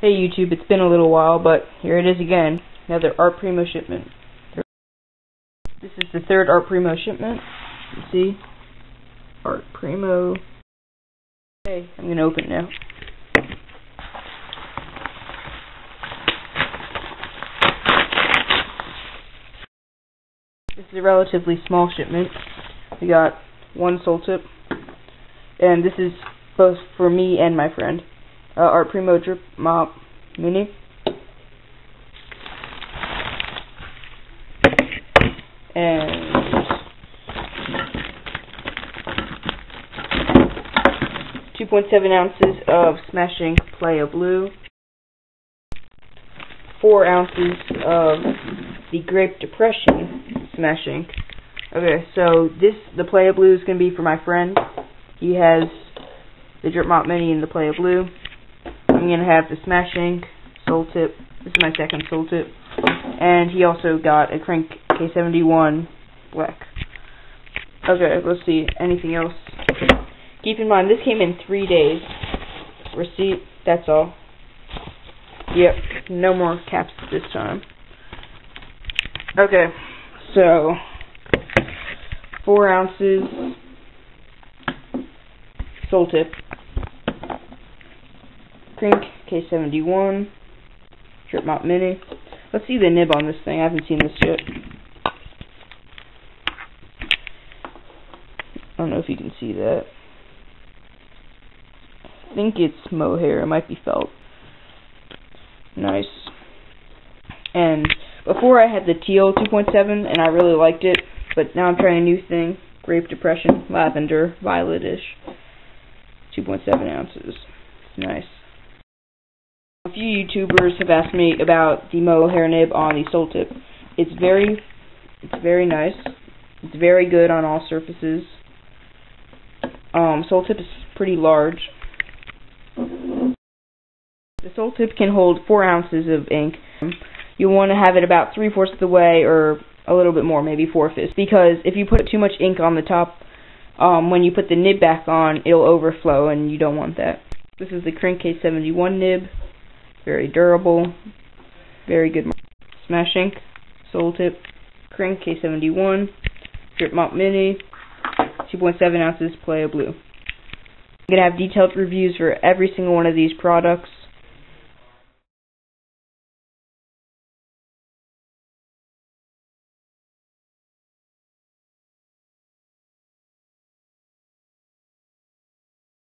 Hey YouTube, it's been a little while, but here it is again. Another Art Primo shipment. This is the third Art Primo shipment. You see? Art Primo. Okay, I'm gonna open it now. This is a relatively small shipment. We got one soul tip, and this is both for me and my friend uh, Art Primo Drip Mop Mini. And two point seven ounces of Smash Ink Playa Blue. Four ounces of the Grape Depression Smash Ink. Okay, so this the Playa Blue is gonna be for my friend. He has the Drip Mop Mini and the Playa Blue. I'm going to have the Smash Ink Soul Tip. This is my second Soul Tip. And he also got a Krink K71 Black. Okay, let's see. Anything else? Keep in mind, this came in three days. Receipt, that's all. Yep, no more caps this time. Okay, so, four ounces Soul Tip. Krink K71, Drip Mop Mini. Let's see the nib on this thing. I haven't seen this yet. I don't know if you can see that. I think it's mohair. It might be felt. Nice. And before I had the teal 2.7 and I really liked it, but now I'm trying a new thing. Grape Depression, Lavender, Violetish. 2.7 ounces. Nice. A few YouTubers have asked me about the mohair nib on the Soul Tip. It's very, it's very nice. It's very good on all surfaces. Um, Soul Tip is pretty large. The Soul Tip can hold four ounces of ink. You'll want to have it about three fourths of the way, or a little bit more, maybe four fifths, because if you put too much ink on the top, um, when you put the nib back on, it'll overflow, and you don't want that. This is the Krink K71 nib. Very durable. Very good smash ink. Soul tip. Krink K71. Drip Mop Mini. 2.7 ounces Playa Blue. I'm going to have detailed reviews for every single one of these products.